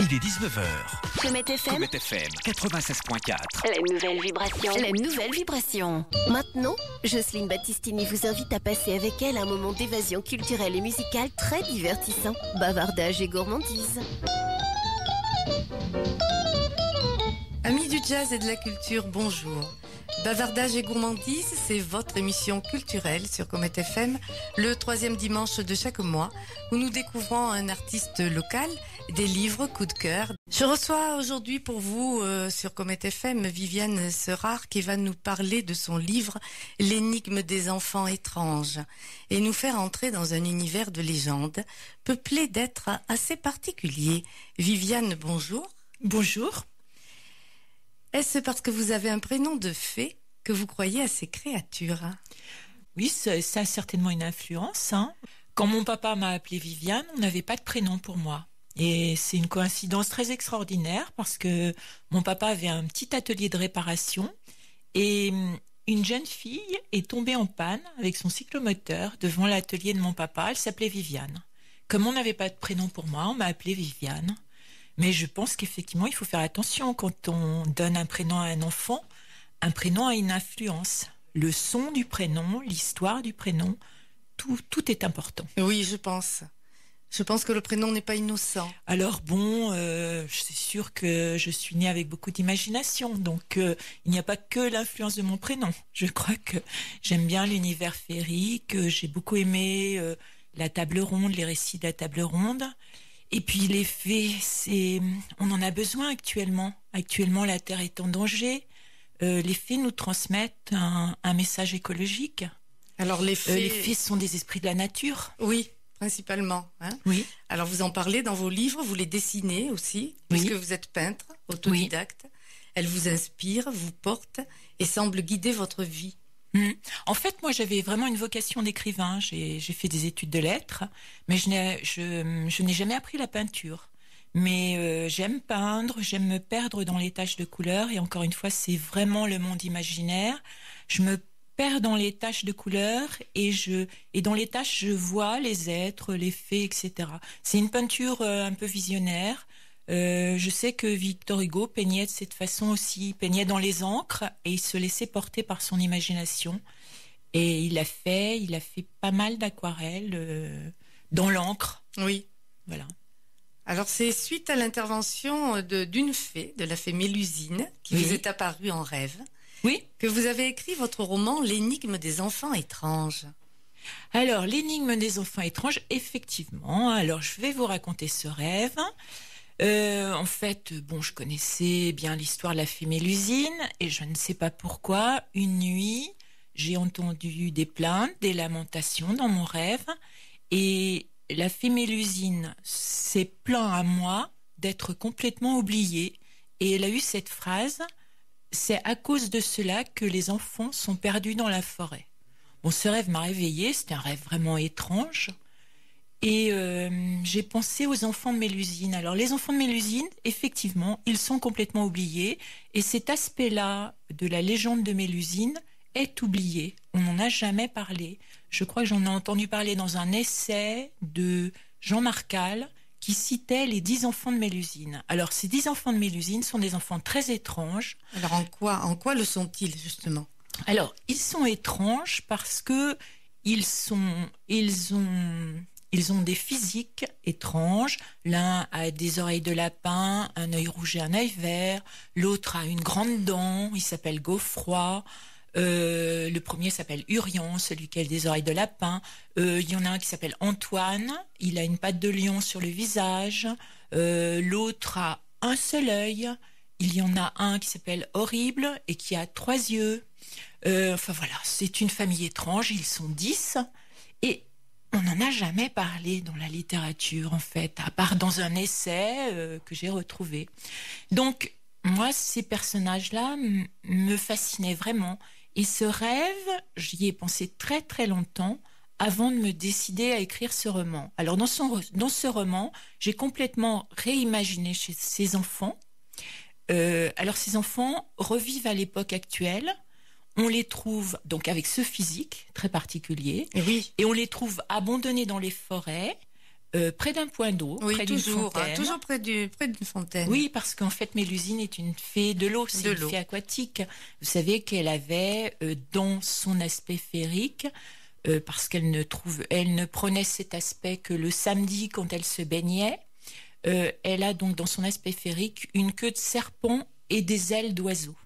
Il est 19h. Comet FM, Comet FM 96.4. la nouvelle vibration. La nouvelle vibration. Maintenant, Jocelyne Battistini vous invite à passer avec elle un moment d'évasion culturelle et musicale très divertissant. Bavardage et gourmandise. Amis du jazz et de la culture, bonjour. Bavardage et gourmandise, c'est votre émission culturelle sur Comet FM, le troisième dimanche de chaque mois, où nous découvrons un artiste local, des livres, coup de cœur. Je reçois aujourd'hui pour vous euh, sur Comet FM Viviane Serard qui va nous parler de son livre L'énigme des enfants étranges et nous faire entrer dans un univers de légende peuplé d'êtres assez particuliers. Viviane, bonjour. Bonjour. Est-ce parce que vous avez un prénom de fée que vous croyez à ces créatures? Oui, ça, ça a certainement une influence. hein. Quand mon papa m'a appelée Viviane, on n'avait pas de prénom pour moi. Et c'est une coïncidence très extraordinaire parce que mon papa avait un petit atelier de réparation et hum, une jeune fille est tombée en panne avec son cyclomoteur devant l'atelier de mon papa. Elle s'appelait Viviane. Comme on n'avait pas de prénom pour moi, on m'a appelée Viviane. Mais je pense qu'effectivement, il faut faire attention quand on donne un prénom à un enfant. Un prénom a une influence. Le son du prénom, l'histoire du prénom, tout, tout est important. Oui, je pense. Je pense que le prénom n'est pas innocent. Alors bon, euh, c'est sûr que je suis née avec beaucoup d'imagination, donc euh, il n'y a pas que l'influence de mon prénom. Je crois que j'aime bien l'univers féerique, que j'ai beaucoup aimé euh, la table ronde, les récits de la table ronde. Et puis les fées, c'est, on en a besoin actuellement. Actuellement, la Terre est en danger. Euh, les fées nous transmettent un, un message écologique. Alors les Euh, fées... les fées sont des esprits de la nature. Oui, principalement. hein. Oui. Alors vous en parlez dans vos livres, vous les dessinez aussi, puisque vous êtes peintre, autodidacte. Elles vous inspirent, vous portent et semblent guider votre vie. Mm. En fait, moi, j'avais vraiment une vocation d'écrivain. J'ai fait des études de lettres, mais je n'ai je, je n'ai jamais appris la peinture. Mais euh, j'aime peindre, j'aime me perdre dans les taches de couleurs. Et encore une fois, c'est vraiment le monde imaginaire. Je me perds dans les taches de couleurs et je et dans les taches, je vois les êtres, les faits, etc. C'est une peinture euh, un peu visionnaire. Euh, je sais que Victor Hugo peignait de cette façon aussi, il peignait dans les encres et il se laissait porter par son imagination. Et il a fait, il a fait pas mal d'aquarelles euh, dans l'encre. Oui. Voilà. Alors c'est suite à l'intervention d'une fée, de la fée Mélusine, qui Oui. vous est apparue en rêve, Oui. que vous avez écrit votre roman L'énigme des enfants étranges. Alors, l'énigme des enfants étranges, effectivement. Alors, je vais vous raconter ce rêve. Euh, en fait, bon, je connaissais bien l'histoire de la fée Mélusine et je ne sais pas pourquoi, une nuit, j'ai entendu des plaintes, des lamentations dans mon rêve et la fée Mélusine s'est plaint à moi d'être complètement oubliée et elle a eu cette phrase c'est à cause de cela que les enfants sont perdus dans la forêt. Bon, ce rêve m'a réveillée, c'était un rêve vraiment étrange. Et euh, j'ai pensé aux enfants de Mélusine. Alors, les enfants de Mélusine, effectivement, ils sont complètement oubliés. Et cet aspect-là de la légende de Mélusine est oublié. On n'en a jamais parlé. Je crois que j'en ai entendu parler dans un essai de Jean Marcal qui citait les dix enfants de Mélusine. Alors, ces dix enfants de Mélusine sont des enfants très étranges. Alors en quoi, en quoi le sont-ils justement? Alors, ils sont étranges parce que ils sont, ils ont, ils ont des physiques étranges. L'un a des oreilles de lapin, un œil rouge et un œil vert. L'autre a une grande dent. Il s'appelle Gaufroy. Euh, le premier s'appelle Urion, celui qui a des oreilles de lapin. Euh, Il y en a un qui s'appelle Antoine. Il a une patte de lion sur le visage. Euh, L'autre a un seul œil. Il y en a un qui s'appelle Horrible et qui a trois yeux. Enfin voilà, c'est une famille étrange. Ils sont dix et on n'en a jamais parlé dans la littérature en fait, à part dans un essai que j'ai retrouvé. Donc moi, ces personnages-là me fascinaient vraiment. Et ce rêve, j'y ai pensé très très longtemps avant de me décider à écrire ce roman. Alors dans, son, dans ce roman, j'ai complètement réimaginé chez ces enfants. Euh, alors ces enfants revivent à l'époque actuelle. On les trouve donc avec ce physique très particulier oui, et on les trouve abandonnés dans les forêts. Euh, près d'un point d'eau, Oui, près d'une toujours, hein, fontaine. toujours près du près d'une fontaine. Oui, parce qu'en fait, Mélusine est une fée de l'eau, c'est une fée aquatique. Vous savez qu'elle avait euh, dans son aspect féerique, euh, parce qu'elle ne trouve, elle ne prenait cet aspect que le samedi quand elle se baignait. elle a donc dans son aspect féerique une queue de serpent et des ailes d'oiseau.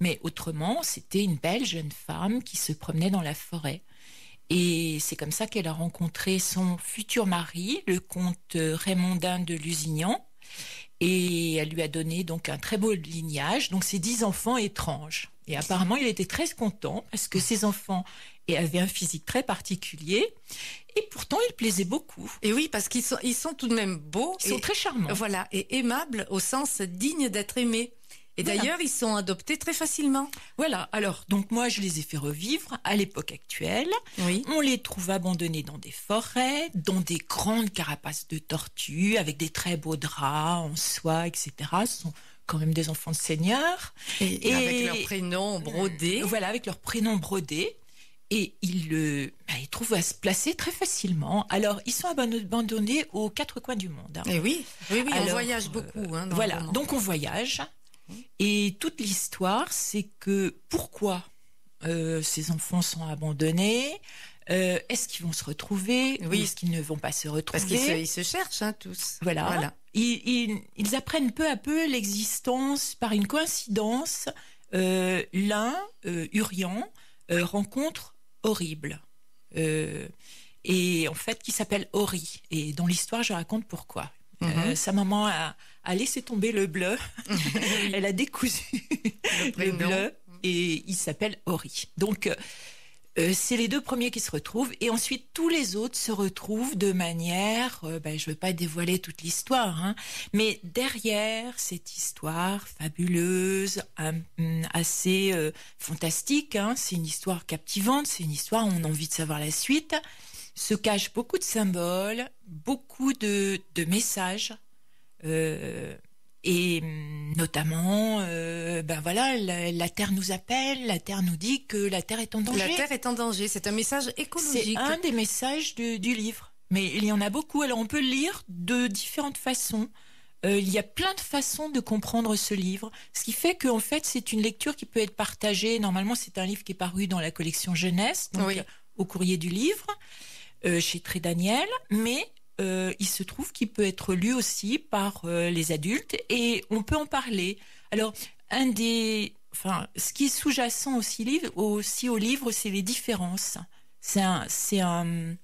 Mais autrement, c'était une belle jeune femme qui se promenait dans la forêt. Et c'est comme ça qu'elle a rencontré son futur mari, le comte euh, Raymondin de Lusignan. Et elle lui a donné donc un très beau lignage, donc ses dix enfants étranges. Et apparemment, il était très content parce que ses enfants avaient un physique très particulier. Et pourtant, il plaisait beaucoup. Et oui, parce qu'ils sont ils sont tout de même beaux. Ils sont et- très charmants. Voilà, et aimables au sens digne d'être aimés. Et Voilà. d'ailleurs, ils sont adoptés très facilement. Voilà. Alors, donc moi, je les ai fait revivre à l'époque actuelle. Oui. On les trouve abandonnés dans des forêts, dans des grandes carapaces de tortues, avec des très beaux draps en soie, etc. Ce sont quand même des enfants de seigneurs. Et, Et- avec leur prénom brodé. Voilà, avec leur prénom brodé. Et ils, le, bah, ils trouvent à se placer très facilement. Alors, ils sont abandon- abandonnés aux quatre coins du monde. hein. Et oui, oui, oui, on voyage euh, beaucoup. Hein, dans Voilà, donc on voyage. Et toute l'histoire, c'est que pourquoi euh, ces enfants sont abandonnés Euh, Est-ce qu'ils vont se retrouver Oui. ou est-ce qu'ils ne vont pas se retrouver Parce qu'ils se, ils se cherchent hein, tous. Voilà. Voilà. Ils, ils- ils apprennent peu à peu l'existence par une coïncidence. Euh, L'un, Urian, rencontre Horrible. Et en fait, qui s'appelle Ori. Et dans l'histoire, je raconte pourquoi. Euh, sa maman a, a laissé tomber le bleu. Elle a décousu le bleu et il s'appelle Ori. Donc, euh, euh, c'est les deux premiers qui se retrouvent et ensuite tous les autres se retrouvent de manière, euh, ben, je ne veux pas dévoiler toute l'histoire, hein, mais derrière cette histoire fabuleuse, hum, assez euh, fantastique, hein, c'est une histoire captivante, c'est une histoire où on a envie de savoir la suite, se cachent beaucoup de symboles, beaucoup de, de messages. euh, et notamment, euh, ben voilà, la, la Terre nous appelle, la Terre nous dit que la Terre est en danger. La Terre est en danger. C'est un message C'est écologique. un des messages de- du livre. Mais il y en a beaucoup. Alors on peut le lire de différentes façons. Euh, il y a plein de façons de comprendre ce livre, ce qui fait qu'en fait c'est une lecture qui peut être partagée. Normalement c'est un livre qui est paru dans la collection jeunesse, donc Oui. au courrier du livre, euh, chez Très Daniel, mais euh, il se trouve qu'il peut être lu aussi par euh, les adultes et on peut en parler. Alors un des, enfin ce qui est sous-jacent aussi, aussi au livre, c'est les différences. C'est un, c'est un,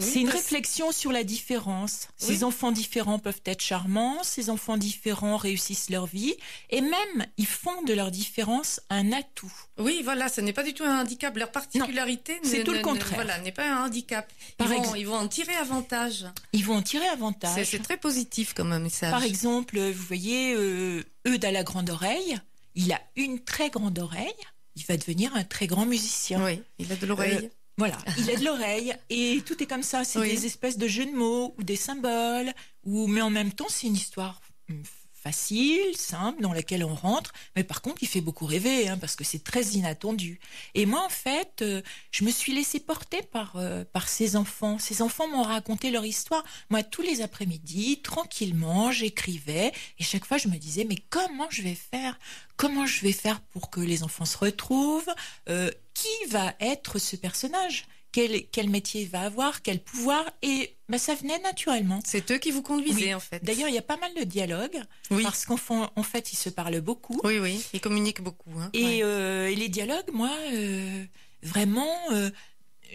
Oui, c'est une réflexion sur la différence. Oui. Ces enfants différents peuvent être charmants, ces enfants différents réussissent leur vie, et même ils font de leur différence un atout. Oui, voilà, ce n'est pas du tout un handicap. Leur particularité c'est ne- tout le contraire. Voilà, n'est pas un handicap. Ils Par vont, ex- ils vont en tirer avantage. Ils vont en tirer avantage. c'est très positif comme un message. Par exemple, vous voyez, euh, Eudes à la grande oreille, il a une très grande oreille, il va devenir un très grand musicien. Oui, il a de l'oreille. Euh, Voilà, il a de l'oreille et tout est comme ça. C'est Oui. des espèces de jeux de mots ou des symboles, ou mais en même temps c'est une histoire hum, facile, simple, dans laquelle on rentre. Mais par contre, il fait beaucoup rêver hein, parce que c'est très inattendu. Et moi, en fait, euh, je me suis laissée porter par euh, par ces enfants. Ces enfants m'ont raconté leur histoire. Moi, tous les après-midi, tranquillement, j'écrivais et chaque fois, je me disais mais comment je vais faire? Comment je vais faire pour que les enfants se retrouvent? Euh, Qui va être ce personnage? Quel, quel métier il va avoir Quel pouvoir Et ben, ça venait naturellement. C'est eux qui vous conduisaient, Oui. en fait. D'ailleurs, il y a pas mal de dialogues oui. parce qu'en en fait, ils se parlent beaucoup. Oui, oui, ils communiquent beaucoup. hein. Et, Ouais. euh, et les dialogues, moi, euh, vraiment, euh,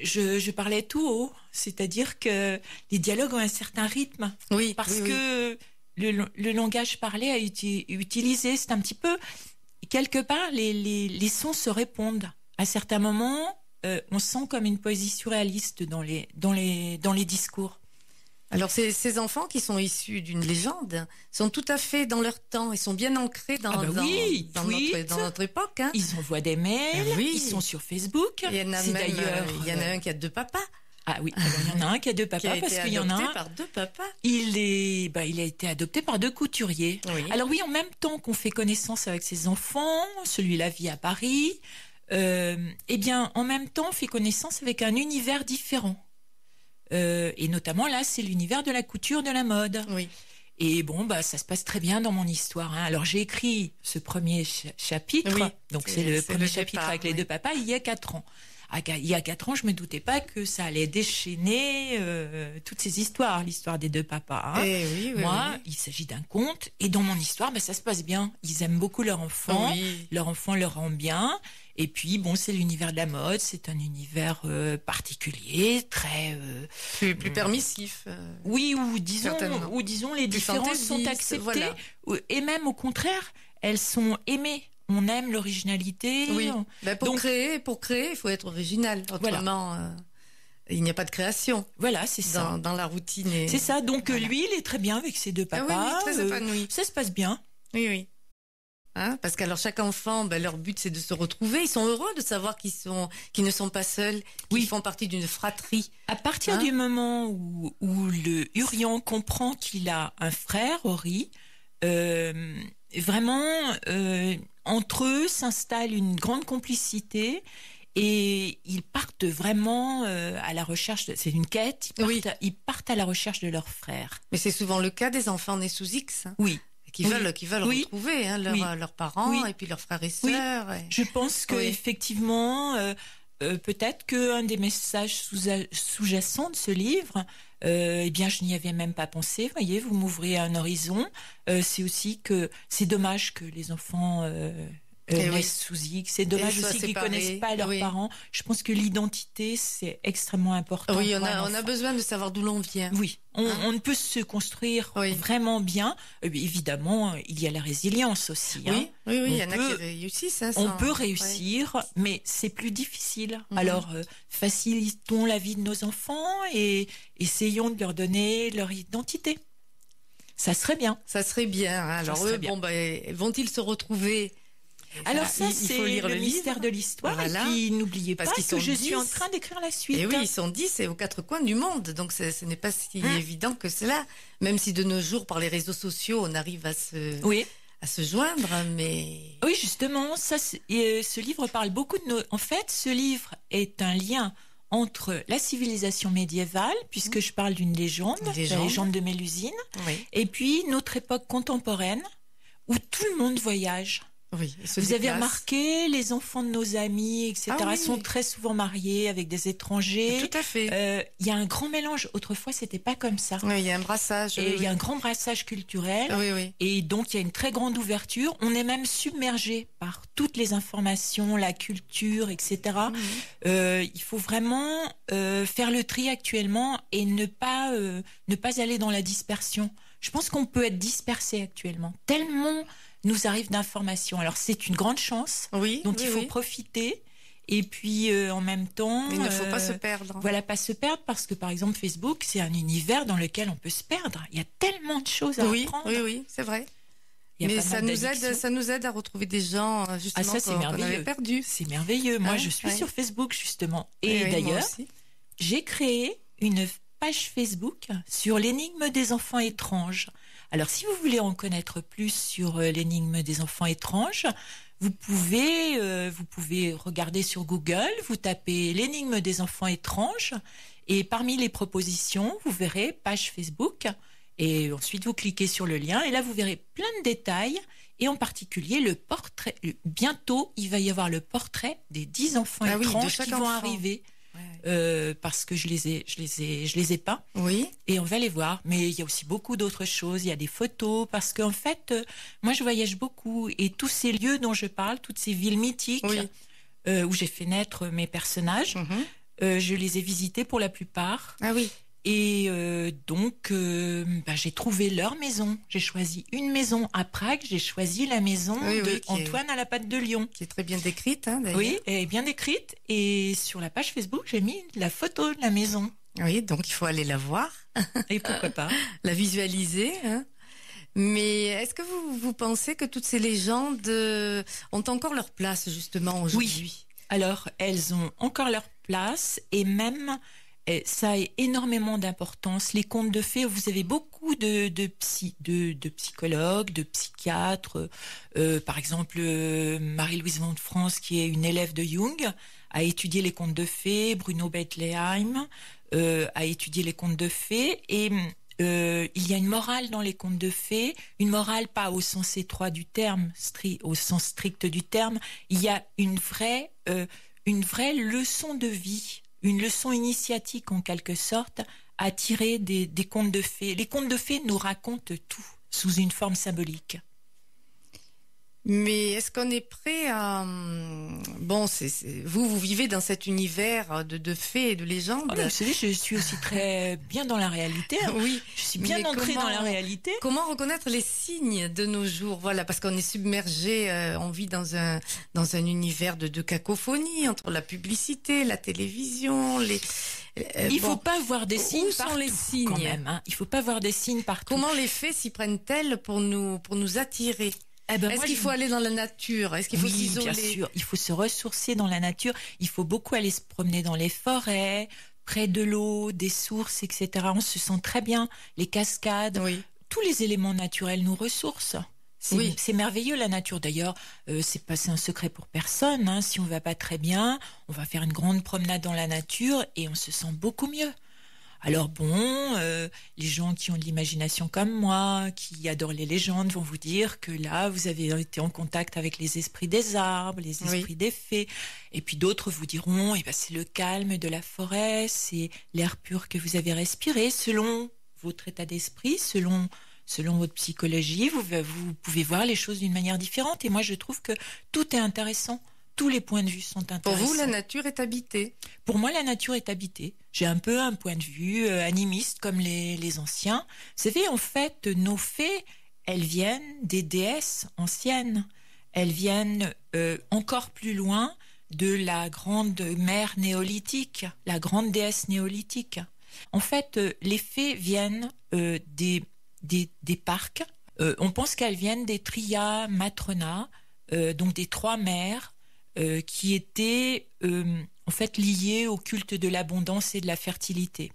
je, je parlais tout haut. C'est-à-dire que les dialogues ont un certain rythme. oui, Parce oui. que le, le langage parlé à uti- utiliser, c'est un petit peu. Quelque part, les, les, les sons se répondent. À certains moments, euh, on sent comme une poésie surréaliste dans les, dans les, dans les discours. Alors, ces, ces enfants qui sont issus d'une légende sont tout à fait dans leur temps. Ils sont bien ancrés dans, Ah bah dans, oui, dans tweet. notre, dans notre époque. hein. Ils envoient des mails, Ah oui. ils sont sur Facebook. Il y en a d'ailleurs. euh, il y en a euh, un qui a deux papas. Ah oui, alors il y en a un qui a deux qui a papas été parce qu'il y en a adopté un. par deux papas. Il est, bah, il a été adopté par deux couturiers. Oui. Alors oui, en même temps qu'on fait connaissance avec ses enfants, celui-là vit à Paris, eh bien, en même temps, on fait connaissance avec un univers différent. Euh, et notamment là, c'est l'univers de la couture, de la mode. Oui. Et bon, bah, ça se passe très bien dans mon histoire. hein. Alors, j'ai écrit ce premier cha- chapitre. Oui, donc, c'est- le premier le chapitre départ, avec les oui. deux papas il y a quatre ans. À Il y a quatre ans, je me doutais pas que ça allait déchaîner euh, toutes ces histoires, l'histoire des deux papas. hein. Eh oui, Moi, il s'agit d'un conte. Et dans mon histoire, bah, ça se passe bien. Ils aiment beaucoup leur enfant. Leur enfant leur rend bien. Et puis, bon, c'est l'univers de la mode. C'est un univers euh, particulier, très... euh, Plus, plus permissif. euh. oui, ou disons, ou disons les Plus différences sont acceptées. voilà. Et même au contraire, elles sont aimées. On aime l'originalité. Oui. on- Ben, pour Donc- créer, pour créer, il faut être original. Autrement, euh, il n'y a pas de création Voilà, c'est ça. dans, la routine. et- C'est ça. Donc euh, Voilà. lui, il est très bien avec ses deux Ah oui, papas. oui, très euh, épanoui. ça se passe bien. Oui, oui. Hein, parce qu'alors chaque enfant, ben, leur but c'est de se retrouver. Ils sont heureux de savoir qu'ils sont, qu'ils ne sont pas seuls, qu'ils Oui. font partie d'une fratrie. À partir Hein du moment où, où le Urian comprend qu'il a un frère, Ori, euh, vraiment, euh, entre eux s'installe une grande complicité et ils partent vraiment euh, à la recherche, de- c'est une quête, ils partent, Oui. ils partent à la recherche de leur frère. Mais c'est souvent le cas des enfants nés sous X, hein, Oui, qui Oui. veulent, qui veulent Oui. retrouver hein, leurs, Oui. leurs parents et puis leurs frères et sœurs. et- je pense que effectivement, euh, euh, peut-être qu'un des messages sous- sous-jacents de ce livre, euh, eh bien, je n'y avais même pas pensé. Voyez, vous m'ouvrez un horizon. C'est aussi que c'est dommage que les enfants euh, Eh oui. sous X. C'est dommage aussi qu'ils séparés. connaissent pas leurs Oui. parents. Je pense que l'identité c'est extrêmement important. Oui, on a, on besoin de savoir d'où l'on vient. Oui, on, Hein on ne peut se construire Oui. vraiment bien. Euh, évidemment, il y a la résilience aussi. hein. Oui, oui, oui, il y On en a peut- qui réussissent. hein, On sans- peut ouais. réussir, mais c'est plus difficile. Mhm. Alors, euh, facilitons la vie de nos enfants et essayons de leur donner leur identité. Ça serait bien. Ça serait bien. hein. Alors eux, bien. bon, ben, vont-ils se retrouver Alors ça, il- c'est le le mystère de l'histoire. Voilà. Et puis, n'oubliez pas qu'ils que je suis en 10. train d'écrire la suite. Et oui, ils sont 10 et aux quatre coins du monde. Donc ce n'est pas si Hein évident que cela. Même si de nos jours, par les réseaux sociaux, on arrive à se, Oui. à se joindre. Mais Oui, justement, ça, euh, ce livre parle beaucoup de nos. En fait, ce livre est un lien entre la civilisation médiévale, puisque je parle d'une légende, la légende. légende de Mélusine, oui, et puis notre époque contemporaine, où tout le monde voyage. Oui. Vous avez remarqué, les enfants de nos amis, etc., Ah oui. sont très souvent mariés avec des étrangers. Tout à fait. Euh, Il y a un grand mélange. Autrefois, c'était pas comme ça. Oui, il y a un brassage. Il y a un grand brassage culturel. Oui, oui. Et donc, il y a une très grande ouverture. On est même submergé par toutes les informations, la culture, etc. Mhm. Euh, il faut vraiment euh, faire le tri actuellement et ne pas, ne pas aller dans la dispersion. Je pense qu'on peut être dispersé actuellement. Tellement nous arrive d'informations. Alors, c'est une grande chance Oui, dont oui, il faut oui. profiter. Et puis, euh, en même temps... Il ne faut pas euh, se perdre. voilà, pas se perdre parce que par exemple Facebook, c'est un univers dans lequel on peut se perdre. Il y a tellement de choses à Oui, apprendre. oui, oui, c'est vrai. Mais ça nous aide, ça nous aide à retrouver des gens euh, justement Ah, ça, c'est qu'on- qu'on merveilleux. avait perdus. C'est merveilleux. Moi, je suis ouais. sur Facebook justement. Et Oui, d'ailleurs, j'ai créé une page Facebook sur l'énigme des enfants étranges. Alors, si vous voulez en connaître plus sur euh, l'énigme des enfants étranges, vous pouvez, euh, vous pouvez regarder sur Google, vous tapez l'énigme des enfants étranges, et parmi les propositions, vous verrez page Facebook, et ensuite vous cliquez sur le lien, et là vous verrez plein de détails, et en particulier le portrait. Bientôt, il va y avoir le portrait des 10 enfants Ah oui, de étranges qui vont arriver. Euh, parce que je les ai, je les ai, je les ai pas. Oui, Et on va les voir. Mais il y a aussi beaucoup d'autres choses. Il y a des photos parce qu'en fait, euh, moi, je voyage beaucoup et tous ces lieux dont je parle, toutes ces villes mythiques oui. euh, où j'ai fait naître mes personnages, Mhm. je les ai visités pour la plupart. Ah oui. Et euh, donc, euh, bah, j'ai trouvé leur maison. J'ai choisi une maison à Prague. J'ai choisi la maison Oui, de oui, est- à la patte de lion. Qui est très bien décrite, hein, d'ailleurs. Oui, elle est bien décrite. Et sur la page Facebook, j'ai mis la photo de la maison. Oui, donc il faut aller la voir, Et pourquoi pas la visualiser. hein. Mais est-ce que vous, vous pensez que toutes ces légendes euh, ont encore leur place justement aujourd'hui? Alors, elles ont encore leur place et même ça a énormément d'importance. Les contes de fées, vous avez beaucoup de, de, psy, de, de psychologues, de psychiatres. Euh, par exemple, euh, Marie-Louise Von de France, qui est une élève de Jung, a étudié les contes de fées, Bruno Bethlehem. euh, à étudier les contes de fées et euh, il y a une morale dans les contes de fées, une morale pas au sens étroit du terme, au sens strict du terme. Il y a une vraie, euh, une vraie leçon de vie, une leçon initiatique en quelque sorte à tirer des, contes de fées. Les contes de fées nous racontent tout sous une forme symbolique. Mais est-ce qu'on est prêt à... hum, Bon, c'est vous, vous vivez dans cet univers de, de fées et de légendes. Oh, vous savez, je suis aussi très bien dans la réalité. hein. Oui. Je suis bien ancrée dans la réalité. Comment reconnaître les signes de nos jours? Voilà, parce qu'on est submergé, euh, on vit dans un dans un univers de, de cacophonie entre la publicité, la télévision, les. euh, Il bon. faut pas voir des Où signes sont partout, les signes? quand même. hein. Il faut pas voir des signes partout. Comment les fées s'y prennent-elles pour nous pour nous attirer? Eh ben, Est-ce qu'il je- faut aller dans la nature? Est-ce qu'il faut oui, s'isoler? bien sûr. Il faut se ressourcer dans la nature. Il faut beaucoup aller se promener dans les forêts, près de l'eau, des sources, etc. On se sent très bien. Les cascades, Oui. tous les éléments naturels nous ressourcent. C'est Oui. c'est merveilleux la nature. D'ailleurs, euh, c'est pas un secret pour personne. hein. Si on va pas très bien, on va faire une grande promenade dans la nature et on se sent beaucoup mieux. Alors bon, euh, les gens qui ont de l'imagination comme moi, qui adorent les légendes, vont vous dire que là, vous avez été en contact avec les esprits des arbres, les Oui. esprits des fées. Et puis d'autres vous diront, eh ben, c'est le calme de la forêt, c'est l'air pur que vous avez respiré, selon votre état d'esprit, selon selon votre psychologie, vous, vous pouvez voir les choses d'une manière différente. Et moi, je trouve que tout est intéressant. Tous les points de vue sont Pour intéressants. vous, la nature est habitée. Pour moi, la nature est habitée. J'ai un peu un point de vue euh, animiste comme les, les anciens. Vous savez, en fait, nos fées, elles viennent des déesses anciennes. Elles viennent euh, encore plus loin de la grande mère néolithique, la grande déesse néolithique. En fait, euh, les fées viennent euh, des, des, des parcs. On pense qu'elles viennent des Tria Matrona, donc des trois mères, euh, qui étaient euh, en fait liées au culte de l'abondance et de la fertilité.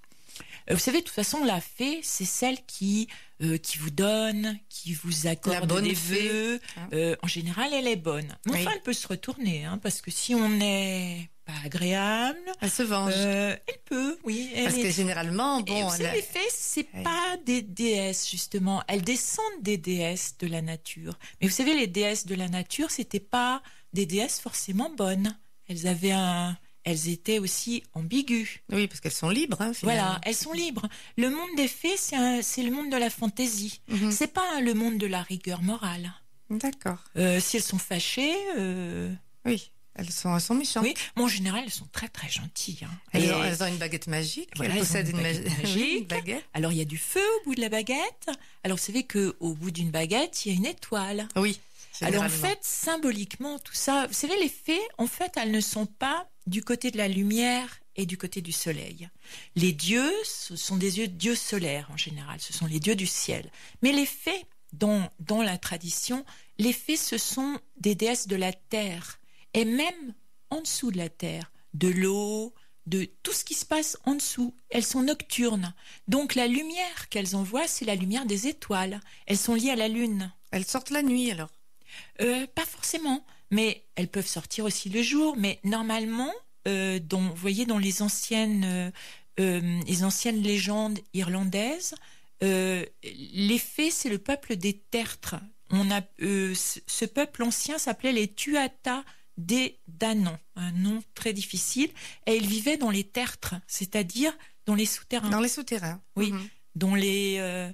Euh, vous savez, de toute façon, la fée, c'est celle qui euh, qui vous donne, qui vous accorde bonne des vœux. Euh, en général, elle est bonne. Mais Oui. enfin, elle peut se retourner, hein, parce que si on n'est pas agréable, Elle se venge. euh, elle peut, oui. Elle Parce est- que généralement, et bon, vous elle a- savez, les fées, c'est Oui. pas des déesses, justement. Elles descendent des déesses de la nature. Mais vous savez, les déesses de la nature, c'était pas des déesses forcément bonnes. Elles avaient un, elles étaient aussi ambiguës. oui, parce qu'elles sont libres. Hein, Voilà, elles sont libres. Le monde des fées, c'est le monde de la fantaisie. Mhm. C'est pas le monde de la rigueur morale. D'accord. Euh, si elles sont fâchées, euh, Oui, elles sont, elles sont méchantes. oui, mais en général, elles sont très très gentilles. hein. Elles, ont, elles ont une baguette magique. Voilà, elles possèdent une une, baguette magi- magique. Oui, une baguette. Alors il y a du feu au bout de la baguette. Alors vous savez que au bout d'une baguette, il y a une étoile. Oui. Alors en fait, symboliquement, tout ça, vous savez, les fées, en fait, elles ne sont pas du côté de la lumière et du côté du soleil. Les dieux, ce sont des dieux, dieux solaires en général, ce sont les dieux du ciel. Mais les fées, dans, dans la tradition, les fées, ce sont des déesses de la terre, et même en dessous de la terre, de l'eau, de tout ce qui se passe en dessous. Elles sont nocturnes. Donc la lumière qu'elles envoient, c'est la lumière des étoiles. Elles sont liées à la lune. Elles sortent la nuit alors. Euh, pas forcément, mais elles peuvent sortir aussi le jour. Mais normalement, euh, dans, vous voyez, dans les anciennes, euh, les anciennes légendes irlandaises, les fées, c'est le peuple des tertres. On a, ce, peuple ancien s'appelait les Tuatha des Danons, un nom très difficile, et ils vivaient dans les tertres, c'est-à-dire dans les souterrains, Dans les souterrains. Oui. Mhm. dans les. euh,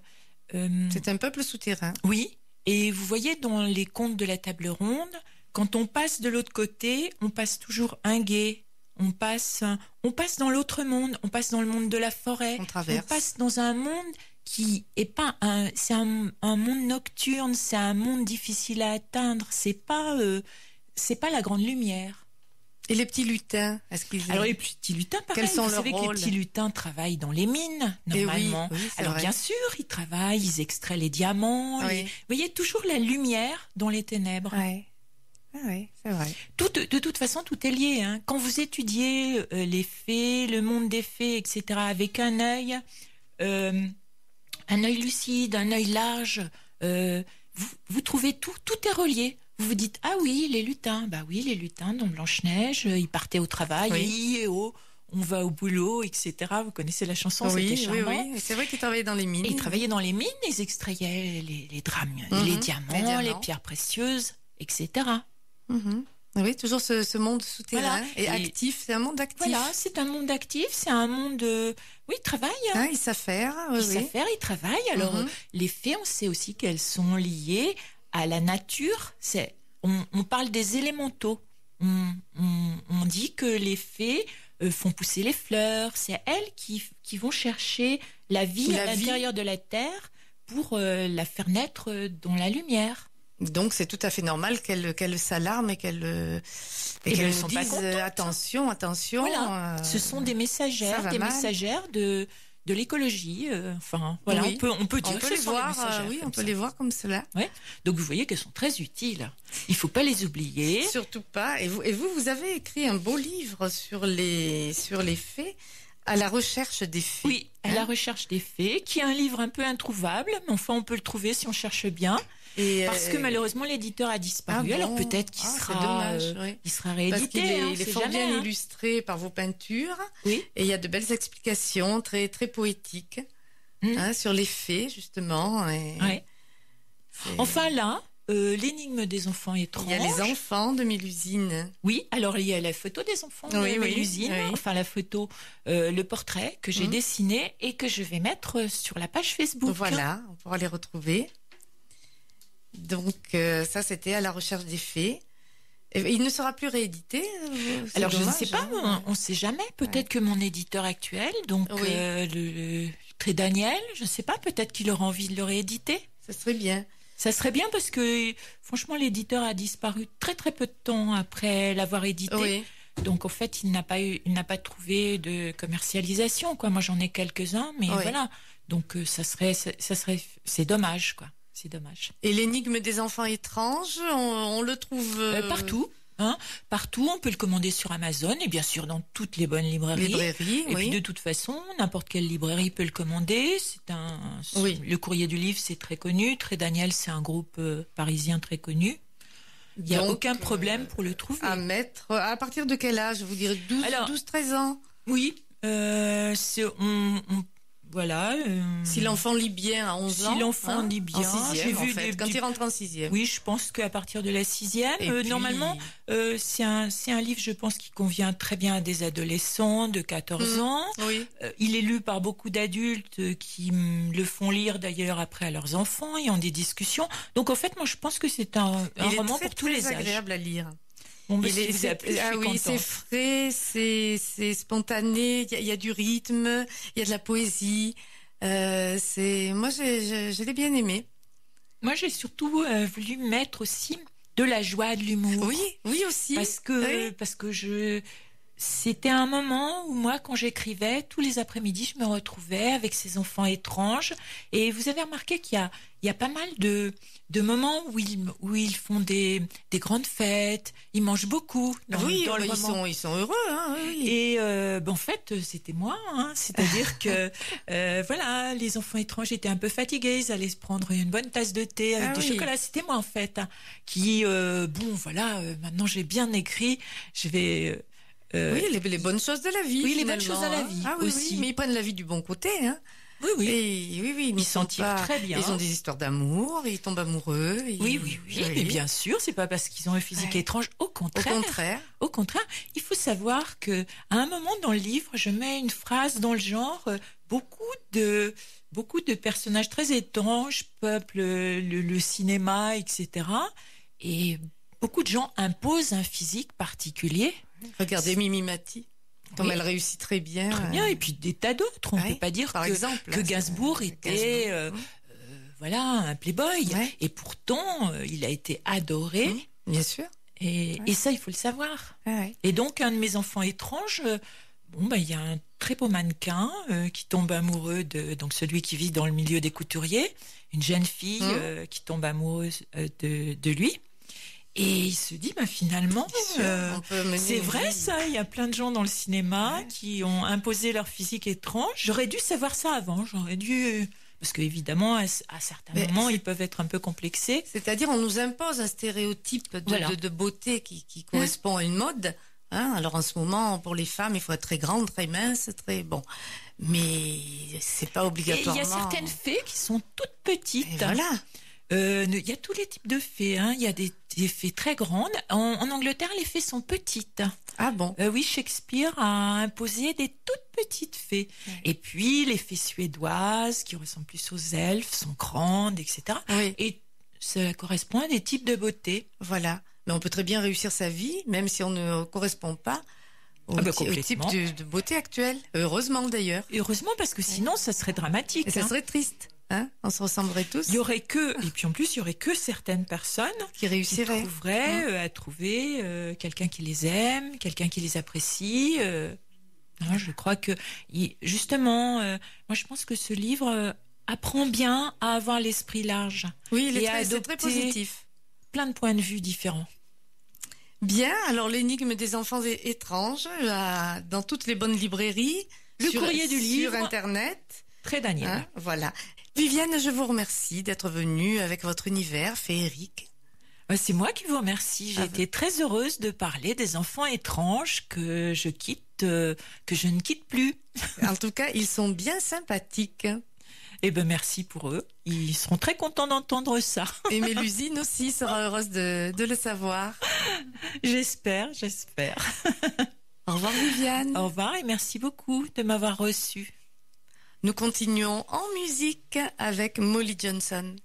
euh, C'est un peuple souterrain. oui, et vous voyez dans les contes de la table ronde, quand on passe de l'autre côté, on passe toujours un guet. On passe, on passe dans l'autre monde, on passe dans le monde de la forêt, On traverse. on passe dans un monde qui est pas un, c'est un, un monde nocturne, c'est un monde difficile à atteindre, c'est pas, euh, c'est pas la grande lumière. Et les petits lutins, est-ce qu'ils Alors les petits lutins, pareil, Quels sont vous savez que les petits lutins travaillent dans les mines Eh oui, normalement. oui, Alors vrai. bien sûr, ils travaillent, ils extraient les diamants. Oui. les- Vous voyez toujours la lumière dans les ténèbres. Ouais. Ah oui, c'est vrai. Tout, de toute façon, tout est lié. hein. Quand vous étudiez euh, les fées, le monde des fées, etc., avec un œil, euh, un œil lucide, un œil large, euh, vous, vous trouvez tout, tout est relié. Vous vous dites ah oui les lutins, bah oui les lutins dans Blanche Neige, ils partaient au travail, Oui. et oh, on va au boulot, etc. Vous connaissez la chanson, oui, c'était oui, charmant. oui. C'est vrai qu'ils travaillaient dans les mines. Ils travaillaient dans les mines, ils extrayaient les, les, drames, Mhm, les, diamants, les pierres précieuses, etc. Mhm. Oui, toujours ce, ce monde souterrain Voilà. et, Et- actif. C'est un monde actif. Voilà, c'est un monde actif, c'est un monde, euh, oui, travail. Hein, ils savent faire. oui, ils oui. savent faire, ils travaillent. Alors, Mhm. euh, les fées, on sait aussi qu'elles sont liées à la nature. C'est, on, on parle des élémentaux. On, on- on dit que les fées euh, font pousser les fleurs. C'est elles qui, qui vont chercher la vie La à l'intérieur de la terre pour euh, la faire naître euh, dans la lumière. Donc c'est tout à fait normal qu'elle qu'elle s'alarme et qu'elle et Et qu'elle dise attention, attention. Voilà. euh, Ce sont des messagères, des mal. messagères de, de l'écologie. euh, enfin, voilà, Oui. on peut, on peut dire On peut les voir, euh, oui, comme on peut ça. les voir comme cela. Donc vous voyez qu'elles sont très utiles. Il faut pas les oublier. Surtout pas. Et vous, et vous, vous avez écrit un beau livre sur les sur les faits, à la recherche des faits. Oui, à la recherche des faits, qui est un livre un peu introuvable, mais enfin on peut le trouver si on cherche bien, Et, parce que euh, malheureusement l'éditeur a disparu. ah Alors bon peut-être qu'il Ah, sera, dommage, euh, il sera Parce réédité. est, hein, il est fort jamais, bien hein. illustré par vos peintures. Oui. Et il y a de belles explications très très poétiques Mm. hein, sur les faits justement. Et Ouais. Enfin là, euh, l'énigme des enfants étranges. il y a les enfants de Mélusine. Oui, alors il y a la photo des enfants de Oui, Mélusine, oui. enfin la photo, euh, le portrait que j'ai Mhm. dessiné et que je vais mettre sur la page Facebook. Voilà, on pourra les retrouver. Donc ça, ça, c'était à la recherche des faits. Et il ne sera plus réédité. euh, Alors je ne sais pas, hein. on ne sait jamais. Peut-être que mon éditeur actuel, donc Oui. euh, le, le Très Daniel, je ne sais pas, peut-être qu'il aura envie de le rééditer. Ça serait bien. Ça serait bien parce que franchement l'éditeur a disparu très très peu de temps après l'avoir édité. Oui. Donc en fait il n'a pas eu, il n'a pas trouvé de commercialisation quoi. Moi j'en ai quelques uns, mais Oui. voilà. Donc euh, ça serait, ça, ça serait, c'est dommage quoi. C'est dommage. Et l'énigme des enfants étranges, on, on le trouve Euh, euh, partout, hein, partout, on peut le commander sur Amazon et bien sûr dans toutes les bonnes librairies. Librairie, Et oui. puis de toute façon, n'importe quelle librairie peut le commander. C'est un, Oui. le courrier du livre, c'est très connu. Très Daniel, c'est un groupe euh, parisien très connu. Il n'y a Donc, aucun euh, problème pour le trouver. À mettre, à partir de quel âge Vous direz? 12, Alors- 12 13 ans? Oui, euh, on- voilà. euh, Si l'enfant lit bien à 11 Si ans. l'enfant lit bien, en sixième, j'ai en vu fait, des- quand il rentre en sixième. Oui, je pense qu'à partir de la sixième, euh, puis- normalement, euh, c'est un, c'est un livre, je pense, qui convient très bien à des adolescents de 14 Mhm. ans. Oui. Euh, il est lu par beaucoup d'adultes qui mm, le font lire d'ailleurs après à leurs enfants et ont des discussions. Donc en fait, moi je pense que c'est un, un roman très, pour tous les âges. agréable à lire. Bon, Il si est- je ah oui, c'est frais, c'est spontané, il y, a- il y a du rythme, il y a de la poésie. Euh, c'est moi, j'ai- je l'ai bien aimé. Moi j'ai surtout euh, voulu mettre aussi de la joie, de l'humour. Oui, oui aussi. Parce que, Oui. parce que je, c'était un moment où moi, quand j'écrivais, tous les après-midi, je me retrouvais avec ces enfants étranges. Et vous avez remarqué qu'il y a, il y a pas mal de, de moments où ils, où ils font des, des grandes fêtes, ils mangent beaucoup dans, oui, dans le bah, ils sont ils sont heureux. Hein, oui. Et euh, ben, en fait, c'était moi. Hein. C'est-à-dire que euh, voilà, les enfants étranges étaient un peu fatigués. Ils allaient se prendre une bonne tasse de thé avec Ah du oui. chocolat. C'était moi en fait hein, qui, euh, bon, voilà, maintenant j'ai bien écrit. Je vais. Euh, oui, les, les bonnes choses de la vie. Oui, les bonnes choses de la hein. vie Ah oui, aussi. oui, mais ils prennent la vie du bon côté. Hein. oui, oui. Et oui, oui, Ils ne s'en tirent très bien. Ils ont des histoires d'amour, ils tombent amoureux. ils- Oui, oui, oui, mais bien sûr, c'est pas parce qu'ils ont un physique Ouais. étrange. Au Au contraire, contraire. Au contraire, il faut savoir que à un moment dans le livre, je mets une phrase dans le genre euh, beaucoup de beaucoup de personnages très étranges peuplent le, le cinéma, etc. Et beaucoup de gens imposent un physique particulier. Regardez Mimi Mati, comme Oui. elle réussit très bien. Très bien, et puis des tas d'autres. On ne Ouais, peut pas dire Par que, exemple. que Gainsbourg était Gainsbourg. euh, voilà un playboy. Ouais. Et pourtant, euh, il a été adoré. Mmh, Bien sûr. Et, Ouais. et ça, il faut le savoir. Et donc, un de mes enfants étranges, euh, bon, bah, il y a un très beau mannequin euh, qui tombe amoureux de, donc celui qui vit dans le milieu des couturiers, une jeune fille euh, qui tombe amoureuse euh, de, de lui. Et il se dit, bah, finalement, euh, c'est vrai ça, il y a plein de gens dans le cinéma Ouais. qui ont imposé leur physique étrange. J'aurais dû savoir ça avant, j'aurais dû... Parce qu'évidemment, à, à certains Mais moments, ils peuvent être un peu complexés. C'est-à-dire, on nous impose un stéréotype de, Voilà. de- de beauté qui, qui correspond à une mode. Hein Alors en ce moment, pour les femmes, il faut être très grande, très mince, très bon. Mais c'est pas Et il y a certaines fées qui sont toutes petites. Et voilà. Euh, Il y a tous les types de fées. hein. Il y a des, des fées très grandes. En, en Angleterre, les fées sont petites. Ah bon? Euh, oui, Shakespeare a imposé des toutes petites fées. Et puis, les fées suédoises, qui ressemblent plus aux elfes, sont grandes, etc. Oui. Et ça correspond à des types de beauté. Voilà. Mais on peut très bien réussir sa vie, même si on ne correspond pas au, Ah bah, au type de, de beauté actuelle. Heureusement d'ailleurs. Heureusement, parce que sinon, ça serait dramatique. Et ça hein. serait triste. Hein on se ressemblerait tous. Il y aurait que, et puis en plus, il y aurait que certaines personnes qui qui réussiraient. trouveraient euh, à trouver euh, quelqu'un qui les aime, quelqu'un qui les apprécie. euh. Non, je crois que, justement, moi je pense que ce livre apprend bien à avoir l'esprit large, Oui, il est Et à très, positif. plein de points de vue différents. Bien, alors l'énigme des enfants étranges, euh, dans toutes les bonnes librairies. Le sur- courrier du livre. Sur Internet. Très Daniel. hein, voilà. Viviane, je vous remercie d'être venue avec votre univers féerique. Euh, C'est moi qui vous remercie. J'ai Ah été très heureuse de parler des enfants étranges que je quitte, euh, que je ne quitte plus. En tout cas, ils sont bien sympathiques. Eh ben merci pour eux. Ils seront très contents d'entendre ça. Et Mélusine aussi sera heureuse de, de le savoir. J'espère, j'espère. Au revoir Viviane. Au revoir et merci beaucoup de m'avoir reçu. Nous continuons en musique avec Molly Johnson.